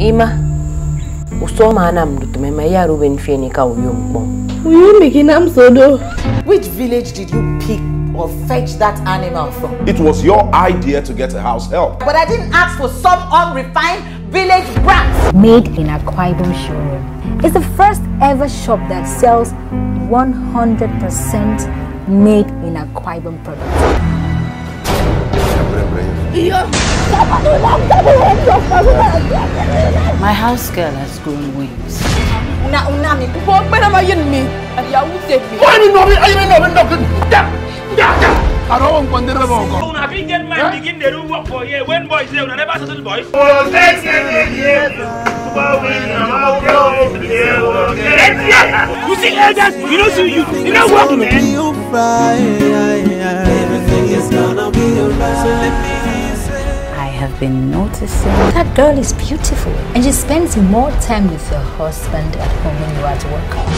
Ima, usoma na mdutumema ya ruben fieni ka uyumpo. Uyumikina msodo. Which village did you pick or fetch that animal from? It was your idea to get a house help. But I didn't ask for some unrefined village brats. Made in Akwa Ibom showroom. It's the first ever shop that sells 100% made in Akwa Ibom product. My house girl has grown wings. Una una mi. Fuck me na mayin mi. Ya. Una get begin work for here when boys dey una never settle boys. You see elders, you know see you, you know work man. Have been noticing That girl is beautiful and she spends more time with her husband at home when you are at work.